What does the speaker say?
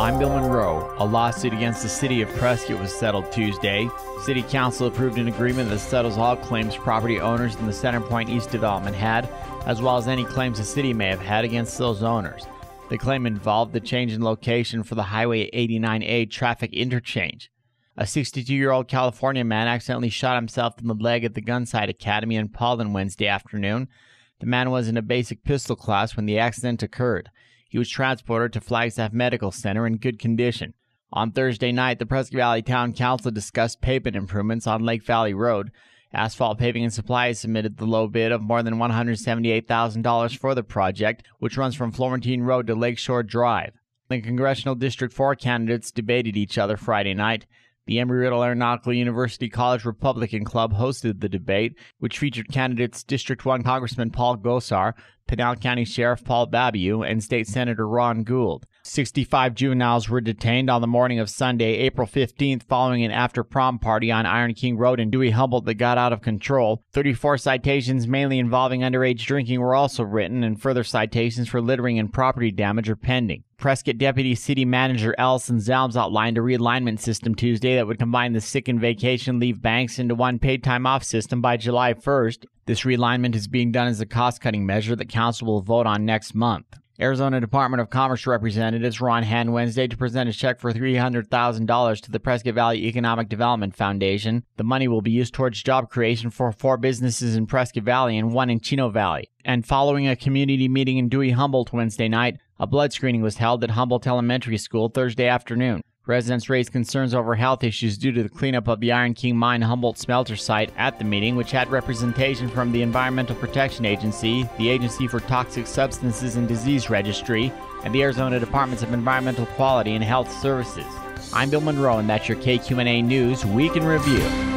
I'm Bill Monroe. A lawsuit against the city of Prescott was settled Tuesday. City Council approved an agreement that settles all claims property owners in the Centerpoint East development had, as well as any claims the city may have had against those owners. The claim involved the change in location for the Highway 89A traffic interchange. A 62 year old California man accidentally shot himself in the leg at the Gunsite Academy in Paulden Wednesday afternoon. The man was in a basic pistol class when the accident occurred. He was transported to Flagstaff Medical Center in good condition. On Thursday night, the Prescott Valley Town Council discussed pavement improvements on Lake Valley Road. Asphalt Paving and Supply submitted the low bid of more than $178,000 for the project, which runs from Florentine Road to Lakeshore Drive. The Congressional District 4 candidates debated each other Friday night. The Embry-Riddle Aeronautical University College Republican Club hosted the debate, which featured candidates District 1 Congressman Paul Gosar, Pinal County Sheriff Paul Babeu, and State Senator Ron Gould. 65 juveniles were detained on the morning of Sunday, April 15th, following an after prom party on Iron King Road in Dewey Humboldt that got out of control. 34 citations, mainly involving underage drinking, were also written, and further citations for littering and property damage are pending. Prescott Deputy City Manager Allison Zelms outlined a realignment system Tuesday that would combine the sick and vacation leave banks into one paid time off system by July 1st. This realignment is being done as a cost cutting measure that Council will vote on next month. Arizona Department of Commerce representatives were on hand Wednesday to present a check for $300,000 to the Prescott Valley Economic Development Foundation. The money will be used towards job creation for four businesses in Prescott Valley and one in Chino Valley. And following a community meeting in Dewey Humboldt Wednesday night, a blood screening was held at Humboldt Elementary School Thursday afternoon. Residents raised concerns over health issues due to the cleanup of the Iron King Mine Humboldt smelter site at the meeting, which had representation from the Environmental Protection Agency, the Agency for Toxic Substances and Disease Registry, and the Arizona Departments of Environmental Quality and Health Services. I'm Bill Monroe, and that's your KQNA News Week in Review.